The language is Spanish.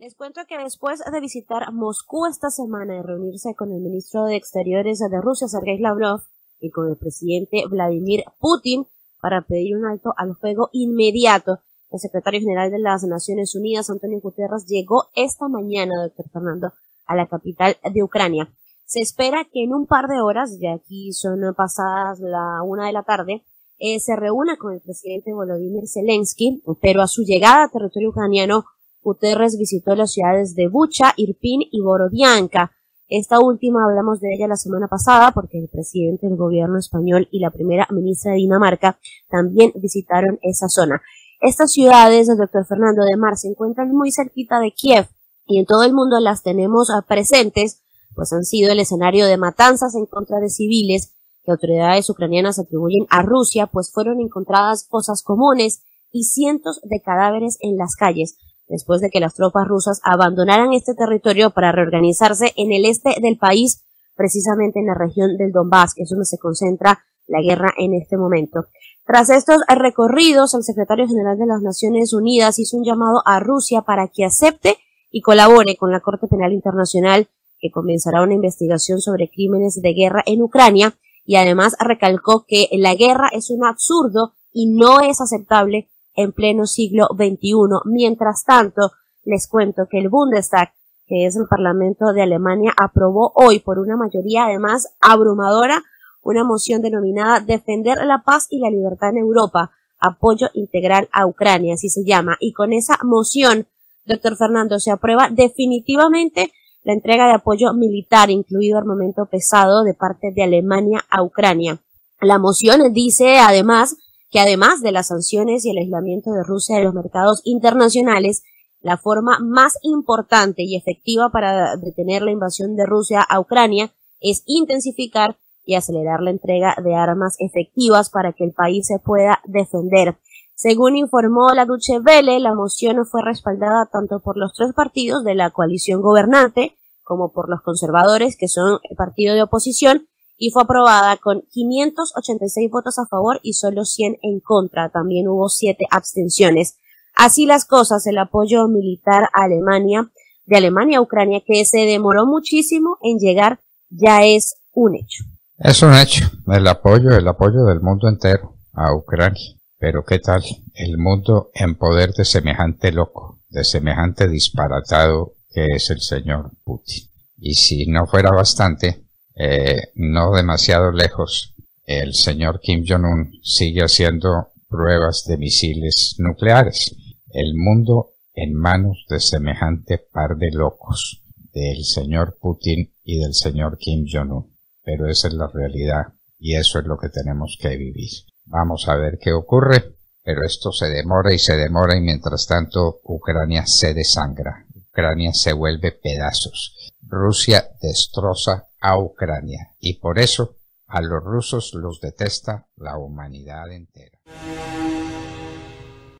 Les cuento que después de visitar Moscú esta semana y reunirse con el ministro de Exteriores de Rusia, Sergei Lavrov, y con el presidente Vladimir Putin para pedir un alto al fuego inmediato, el secretario general de las Naciones Unidas, Antonio Guterres, llegó esta mañana, doctor Fernando, a la capital de Ucrania. Se espera que en un par de horas, ya aquí son pasadas la una de la tarde, eh, se reúna con el presidente Volodymyr Zelensky, pero a su llegada a territorio ucraniano Guterres visitó las ciudades de Bucha, Irpin y Borodianka. Esta última hablamos de ella la semana pasada porque el presidente del gobierno español y la primera ministra de Dinamarca también visitaron esa zona. Estas ciudades, el doctor Fernando de Mar, se encuentran muy cerquita de Kiev y en todo el mundo las tenemos ah, presentes, pues han sido el escenario de matanzas en contra de civiles que autoridades ucranianas atribuyen a Rusia, pues fueron encontradas fosas comunes y cientos de cadáveres en las calles después de que las tropas rusas abandonaran este territorio para reorganizarse en el este del país, precisamente en la región del Donbass, que es donde se concentra la guerra en este momento. Tras estos recorridos, el secretario general de las Naciones Unidas hizo un llamado a Rusia para que acepte y colabore con la Corte Penal Internacional, que comenzará una investigación sobre crímenes de guerra en Ucrania, y además recalcó que la guerra es un absurdo y no es aceptable en pleno siglo XXI. Mientras tanto, les cuento que el Bundestag, que es el Parlamento de Alemania, aprobó hoy por una mayoría además abrumadora una moción denominada Defender la paz y la libertad en Europa, apoyo integral a Ucrania, así se llama. Y con esa moción, doctor Fernando, se aprueba definitivamente la entrega de apoyo militar, incluido armamento pesado, de parte de Alemania a Ucrania. La moción dice además que además de las sanciones y el aislamiento de Rusia de los mercados internacionales, la forma más importante y efectiva para detener la invasión de Rusia a Ucrania es intensificar y acelerar la entrega de armas efectivas para que el país se pueda defender. Según informó la Duche Vele, la moción fue respaldada tanto por los tres partidos de la coalición gobernante como por los conservadores, que son el partido de oposición, y fue aprobada con 586 votos a favor y solo 100 en contra. También hubo 7 abstenciones. Así las cosas, el apoyo militar a Alemania, de Alemania a Ucrania, que se demoró muchísimo en llegar, ya es un hecho. Es un hecho, el apoyo, el apoyo del mundo entero a Ucrania. Pero qué tal el mundo en poder de semejante loco, de semejante disparatado que es el señor Putin. Y si no fuera bastante, eh, no demasiado lejos, el señor Kim Jong-un sigue haciendo pruebas de misiles nucleares. El mundo en manos de semejante par de locos del señor Putin y del señor Kim Jong-un. Pero esa es la realidad y eso es lo que tenemos que vivir. Vamos a ver qué ocurre, pero esto se demora y se demora y mientras tanto Ucrania se desangra. Ucrania se vuelve pedazos. Rusia destroza a Ucrania y por eso a los rusos los detesta la humanidad entera.